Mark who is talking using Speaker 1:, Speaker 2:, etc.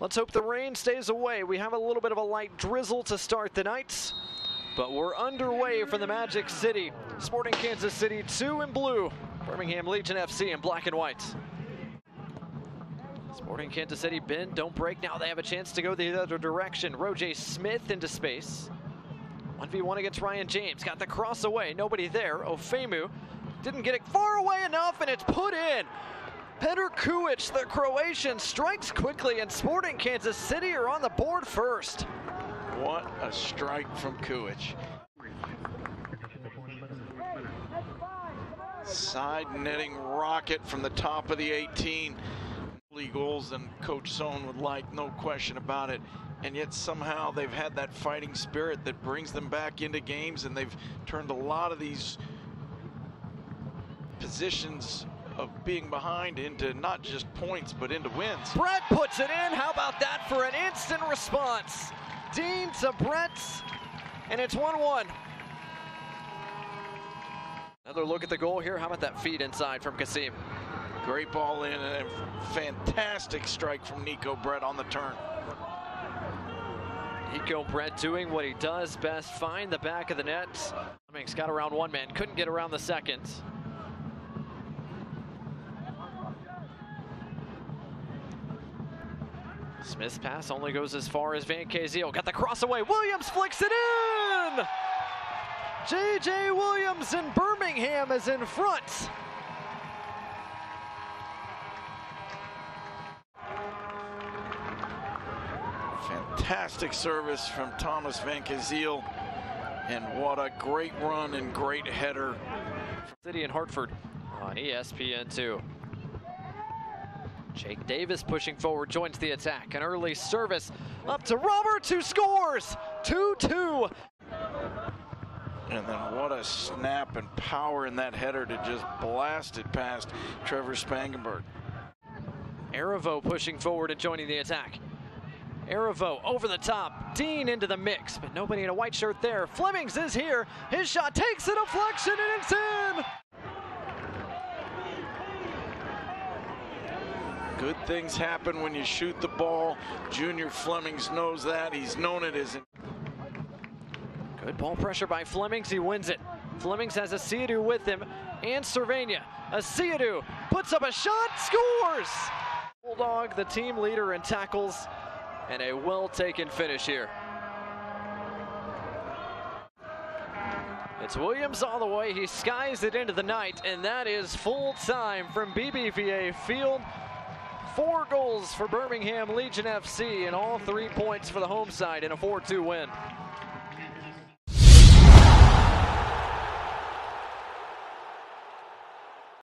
Speaker 1: Let's hope the rain stays away. We have a little bit of a light drizzle to start the night, but we're underway from the Magic City. Sporting Kansas City, two in blue. Birmingham Legion FC in black and white. Sporting Kansas City, bend, don't break. Now they have a chance to go the other direction. Roje Smith into space. 1v1 against Ryan James. Got the cross away. Nobody there. Ofeimu didn't get it far away enough, and it's put in. Petr Kuic, the Croatian, strikes quickly, and Sporting Kansas City are on the board first.
Speaker 2: What a strike from Kuic. Side netting rocket from the top of the 18. Goals than Coach Soehn would like, no question about it. And yet somehow they've had that fighting spirit that brings them back into games, and they've turned a lot of these positions of being behind into not just points, but into wins.
Speaker 1: Brett puts it in. How about that for an instant response? Dean to Brett, and it's 1-1. Another look at the goal here. How about that feed inside from Kasim?
Speaker 2: Great ball in and a fantastic strike from Neco Brett on the turn.
Speaker 1: Neco Brett doing what he does best, find the back of the net. Flemmings got around one man, couldn't get around the second. Smith's pass only goes as far as Vancaeyezeele. Got the cross away. Williams flicks it in! J.J. Williams in Birmingham is in front.
Speaker 2: Fantastic service from Thomas Vancaeyezeele. And what a great run and great header.
Speaker 1: City and Hartford on ESPN2. Jake Davis pushing forward, joins the attack. An early service up to Roberts, who scores 2 2.
Speaker 2: And then what a snap and power in that header to just blast it past Trevor Spangenberg.
Speaker 1: Arivo pushing forward and joining the attack. Arivo over the top, Dean into the mix, but nobody in a white shirt there. Flemmings is here. His shot takes a deflection and it's in.
Speaker 2: Good things happen when you shoot the ball. Junior Flemmings knows that. He's known it as.
Speaker 1: Good ball pressure by Flemmings. He wins it. Flemmings has Asiedu with him and Cervania. Asiedu puts up a shot, scores! Bulldog, the team leader in tackles, and a well-taken finish here. It's Williams all the way. He skies it into the night, and that is full time from BBVA Field. Four goals for Birmingham Legion FC, and all three points for the home side in a 4 2 win.